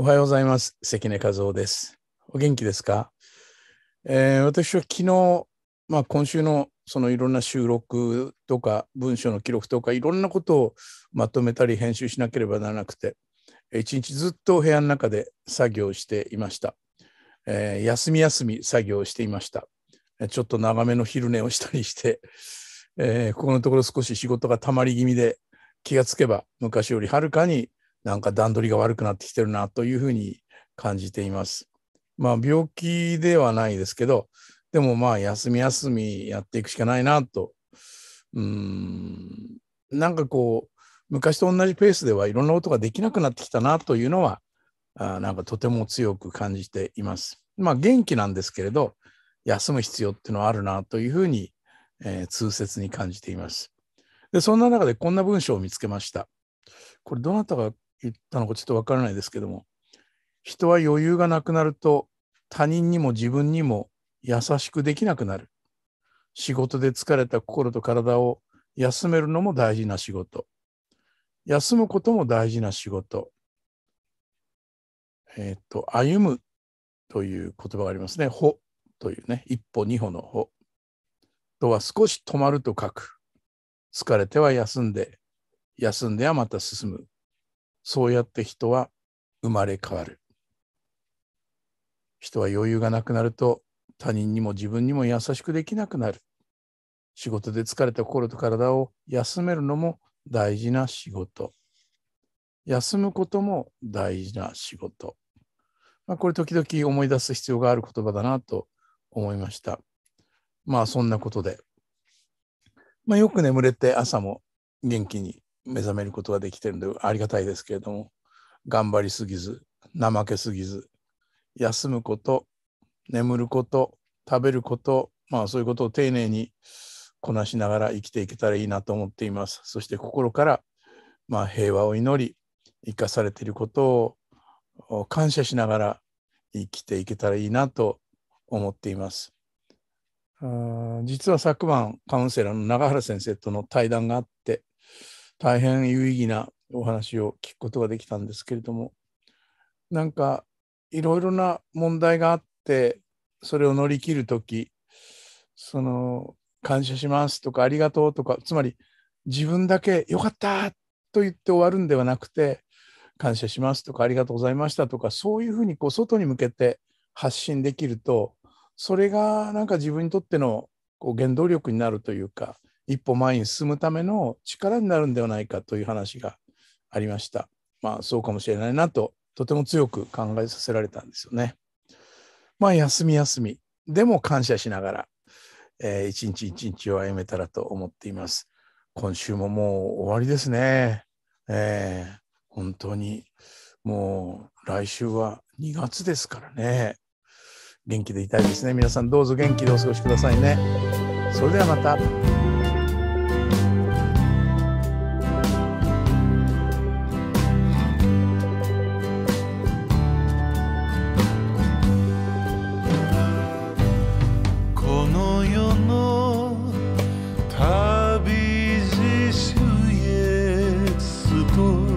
おはようございます。関根和夫です。お元気ですか、えー私は昨日、まあ、今週のそのいろんな収録とか文章の記録とかいろんなことをまとめたり編集しなければならなくて一日ずっと部屋の中で作業していました、えー休み休み作業していましたえちょっと長めの昼寝をしたりして、えーここのところ少し仕事がたまり気味で気がつけば昔よりはるかになんか段取りが悪くなってきてるなというふうに感じています。まあ病気ではないですけど、でもまあ休み休みやっていくしかないなと。うん、なんかこう、昔と同じペースではいろんなことができなくなってきたなというのは、あなんかとても強く感じています。まあ元気なんですけれど、休む必要っていうのはあるなというふうに、えー痛切に感じています。で、そんな中でこんな文章を見つけました。これどなたが言ったのかちょっとわからないですけども、人は余裕がなくなると他人にも自分にも優しくできなくなる。仕事で疲れた心と体を休めるのも大事な仕事。休むことも大事な仕事。えっ、と、歩むという言葉がありますね。歩というね、一歩二歩の歩。とは少し止まると書く。疲れては休んで、休んではまた進む。そうやって人は生まれ変わる。人は余裕がなくなると他人にも自分にも優しくできなくなる。仕事で疲れた心と体を休めるのも大事な仕事。休むことも大事な仕事。まあ、これ時々思い出す必要がある言葉だなと思いました。まあそんなことで。まあよく眠れて朝も元気に目覚めることができてるのでありがたいですけれども、頑張りすぎず、怠けすぎず、休むこと、眠ること、食べること、まあそういうことを丁寧にこなしながら生きていけたらいいなと思っています。そして心から、まあ、平和を祈り、生かされていることを感謝しながら生きていけたらいいなと思っています。あ実は昨晩カウンセラーの永原先生との対談があって大変有意義なお話を聞くことができたんですけれどもなんかいろいろな問題があってそれを乗り切る時その感謝しますとかありがとうとかつまり自分だけよかったと言って終わるんではなくて感謝しますとかありがとうございましたとかそういうふうにこう外に向けて発信できるとそれがなんか自分にとってのこう原動力になるというか一歩前に進むための力になるんではないかという話がありました。まあそうかもしれないなととても強く考えさせられたんですよね。まあ休み休みでも感謝しながら、えー一日一日を歩めたらと思っています。今週ももう終わりですね。えー本当にもう来週は2月ですからね。元気でいたいですね。皆さんどうぞ元気でお過ごしくださいね。それではまた。cool.